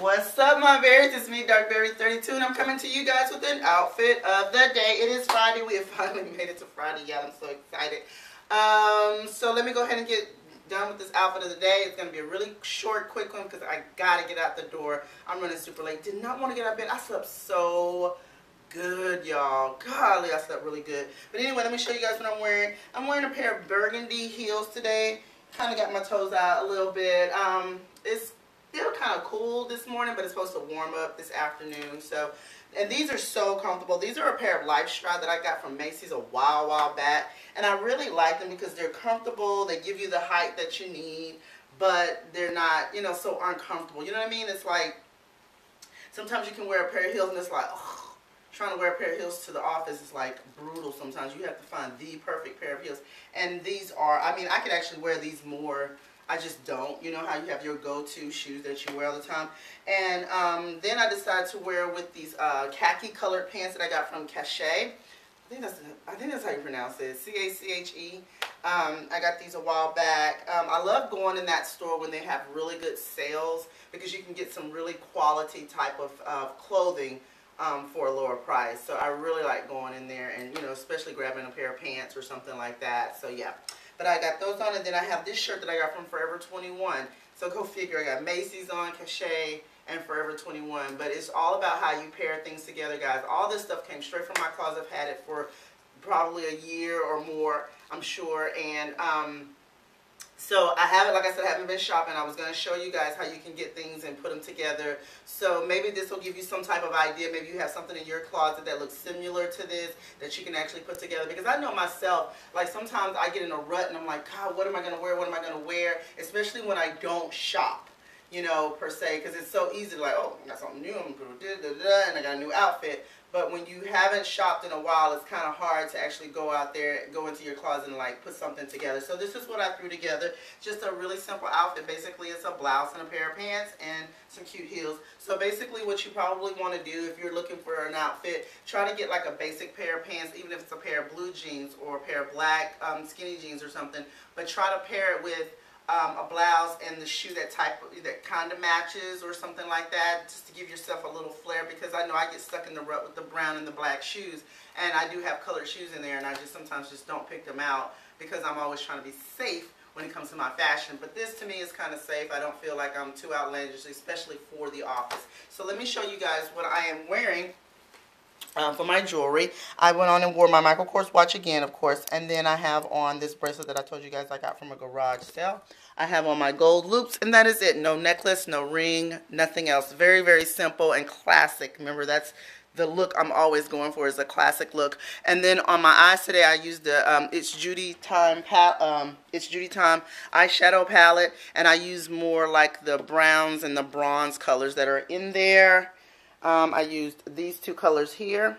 What's up my berries? It's me Darkberry32 and I'm coming to you guys with an outfit of the day. It is Friday. We have finally made it to Friday. Yeah, I'm so excited. Um, so let me go ahead and get done with this outfit of the day. It's going to be a really short, quick one because I got to get out the door. I'm running super late. Did not want to get out of bed. I slept so good, y'all. Golly, I slept really good. But anyway, let me show you guys what I'm wearing. I'm wearing a pair of burgundy heels today. Kind of got my toes out a little bit. Um, it's still kind of cool this morning, but it's supposed to warm up this afternoon. So, and these are so comfortable. These are a pair of LifeStride that I got from Macy's a while, while back. And I really like them because they're comfortable. They give you the height that you need, but they're not, you know, so uncomfortable. You know what I mean? It's like, sometimes you can wear a pair of heels and it's like, trying to wear a pair of heels to the office is like brutal sometimes. You have to find the perfect pair of heels. And these are, I mean, I could actually wear these more I just don't. You know how you have your go-to shoes that you wear all the time. And um, then I decided to wear with these uh, khaki colored pants that I got from Cache. I think that's I think that's how you pronounce it. C A C H E. Um, I got these a while back. Um, I love going in that store when they have really good sales because you can get some really quality type of uh, clothing um, for a lower price. So I really like going in there and you know especially grabbing a pair of pants or something like that. So yeah. But I got those on, and then I have this shirt that I got from Forever 21. So go figure, I got Macy's on, Cachet, and Forever 21. But it's all about how you pair things together, guys. All this stuff came straight from my closet. I've had it for probably a year or more, I'm sure. And um, so I haven't, like I said, I haven't been shopping. I was going to show you guys how you can get things and put them together. So maybe this will give you some type of idea. Maybe you have something in your closet that looks similar to this that you can actually put together. Because I know myself, like sometimes I get in a rut and I'm like, God, what am I going to wear? What am I going to wear? Especially when I don't shop you know, per se, because it's so easy to like, oh, I got something new, I'm gonna da, da, da, and I got a new outfit. But when you haven't shopped in a while, it's kind of hard to actually go out there, go into your closet and like put something together. So this is what I threw together. Just a really simple outfit. Basically, it's a blouse and a pair of pants and some cute heels. So basically what you probably want to do if you're looking for an outfit, try to get like a basic pair of pants, even if it's a pair of blue jeans or a pair of black um, skinny jeans or something. But try to pair it with um, a blouse and the shoe that type that kind of matches or something like that just to give yourself a little flair because I know I get stuck in the rut with the brown and the black shoes and I do have colored shoes in there and I just sometimes just don't pick them out because I'm always trying to be safe when it comes to my fashion. But this to me is kind of safe. I don't feel like I'm too outlandish especially for the office. So let me show you guys what I am wearing um, for my jewelry. I went on and wore my Michael Kors watch again, of course. And then I have on this bracelet that I told you guys I got from a garage sale. I have on my gold loops, and that is it. No necklace, no ring, nothing else. Very, very simple and classic. Remember, that's the look I'm always going for is a classic look. And then on my eyes today, I used the um, It's Judy Time um, It's Judy Time eyeshadow palette, and I use more like the browns and the bronze colors that are in there. Um, I used these two colors here.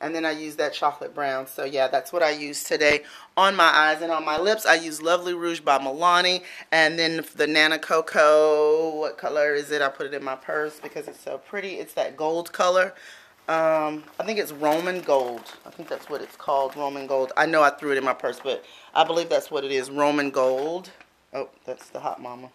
And then I used that chocolate brown. So yeah, that's what I used today on my eyes and on my lips. I use Lovely Rouge by Milani. And then the Nana Coco, what color is it? I put it in my purse because it's so pretty. It's that gold color. Um, I think it's Roman Gold. I think that's what it's called, Roman Gold. I know I threw it in my purse, but I believe that's what it is, Roman Gold. Oh, that's the Hot Mama.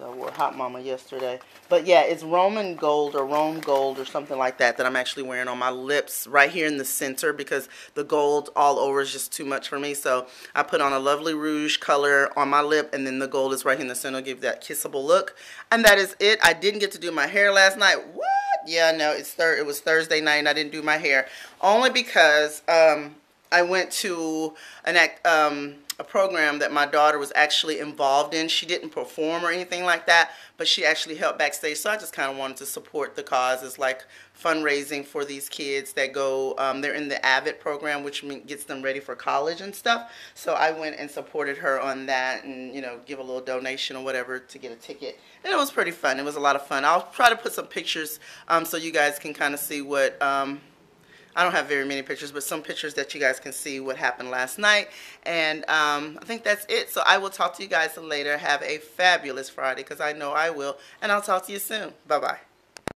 I wore Hot Mama yesterday. But yeah, it's Roman gold or Rome gold or something like that that I'm actually wearing on my lips right here in the center because the gold all over is just too much for me. So I put on a lovely rouge color on my lip and then the gold is right here in the center. Give that kissable look. And that is it. I didn't get to do my hair last night. What? Yeah, no, it's thir it was Thursday night and I didn't do my hair. Only because um, I went to an um, a program that my daughter was actually involved in. She didn't perform or anything like that, but she actually helped backstage. So I just kind of wanted to support the cause. It's like fundraising for these kids that go, um, they're in the AVID program, which gets them ready for college and stuff. So I went and supported her on that and, you know, give a little donation or whatever to get a ticket. And it was pretty fun. It was a lot of fun. I'll try to put some pictures um, so you guys can kind of see what... Um, I don't have very many pictures, but some pictures that you guys can see what happened last night. And um, I think that's it. So I will talk to you guys later. Have a fabulous Friday because I know I will. And I'll talk to you soon. Bye-bye.